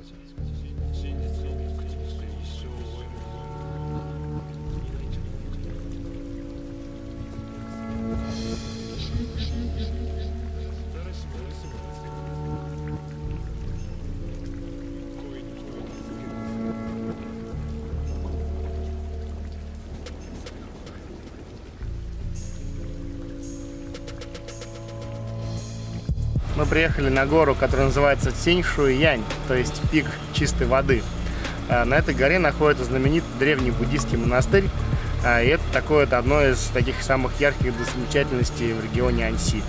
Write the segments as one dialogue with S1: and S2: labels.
S1: Gracias. Мы приехали на гору, которая называется Тиньшуянь, то есть пик чистой воды. А, На этой горе находится знаменитый древний буддийский монастырь, а, и это такое это одно из таких самых ярких достопримечательностей в регионе Аньси.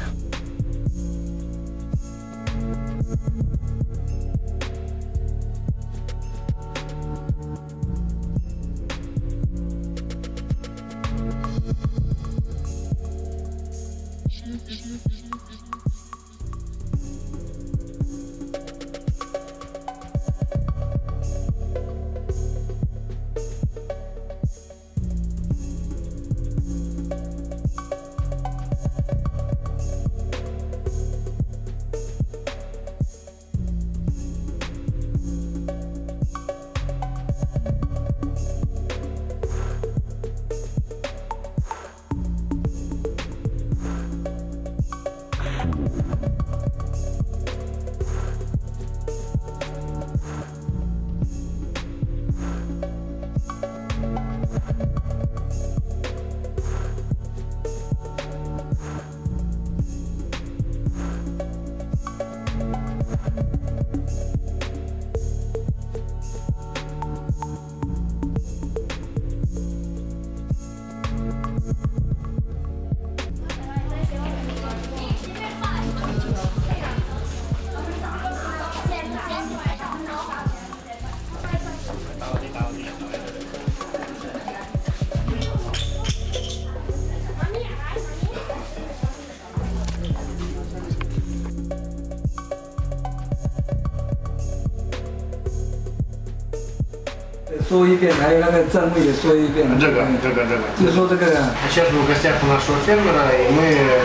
S2: 说一遍，还有那个站位的说一遍。
S1: 这个这个这个
S2: 就说这个啊
S1: Сейчас мы в гостях у нашего фермера, и мы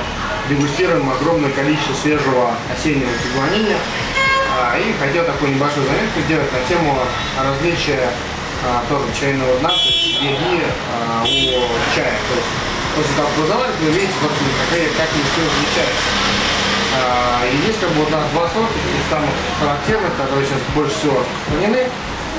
S1: дегустируем огромное количество свежего осеннего тигуанина. А, И хотел такую небольшую заметку сделать на тему различия а, тоже чайного дна, то есть еги а, у чая. То есть после того, как вы заварите, вы видите, собственно, какая, как они все различаются. А, И здесь как бы у нас два сорта, из самых характерных, которые сейчас больше всего распространены.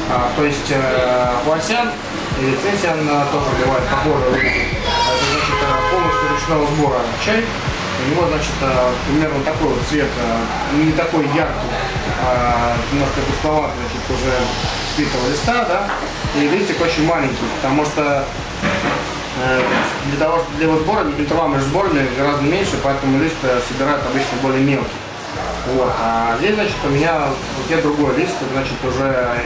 S1: А, то есть э, Хуасян и э, тоже бывает похожие выглядят. Это значит э, полностью ручного сбора чай. У него, значит, э, примерно такой вот цвет, э, не такой яркий, а немножко густоватый, значит, уже спитого листа, да. И листик очень маленький, потому что для того, чтобы для его сбора, для литрового сборами гораздо меньше, поэтому лист собирают обычно более мелкий. Вот. А здесь, значит, у меня в руке другой лист, значит, уже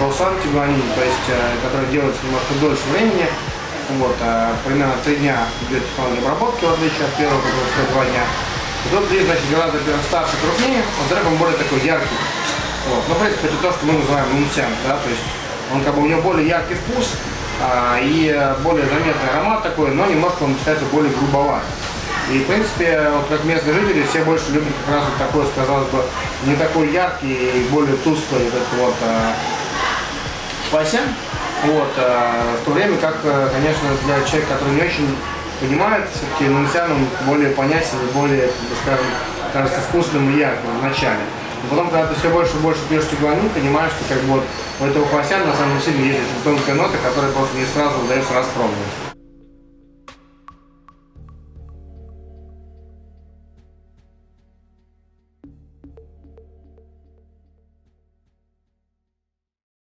S1: Росан Тигуанин, то есть, э, который делается немножко дольше времени. Вот, э, примерно три дня идет технология обработки, в отличие от первого, который всего два дня. И тут лист, значит, гораздо старше, крупнее, во-вторых, он более такой яркий. Вот. Ну, в принципе, это то, что мы называем мунсян, да, то есть он как бы у него более яркий вкус а, и более заметный аромат такой, но немножко он считается более грубоват. И, в принципе, вот как местные жители, все больше любят как раз вот такой, казалось бы, не такой яркий и более тусклый вот этот вот э, Вася. Вот, э, в то время как, э, конечно, для человека, который не очень понимает, все-таки Нунсян, он более понятен и более, скажем, кажется вкусным и ярким в начале. Но потом, когда ты все больше и больше пьешь тигуанин, понимаешь, что как бы вот у этого Хвасяна на самом деле есть очень тонкая нота, которая просто не сразу удается распробовать.